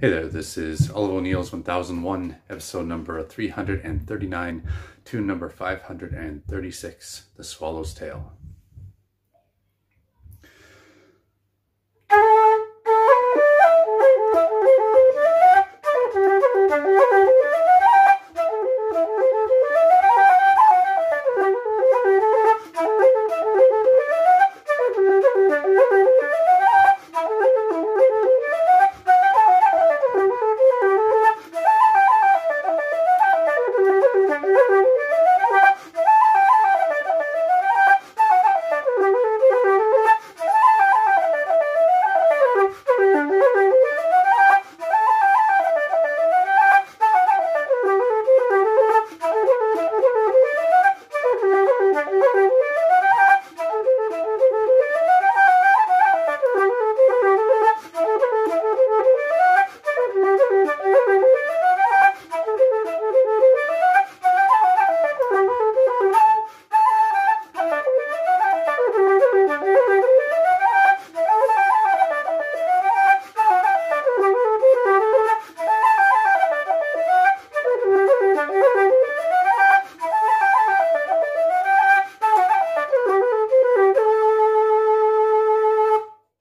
Hey there, this is Olive O'Neill's 1001, episode number 339 tune number 536, The Swallow's Tale.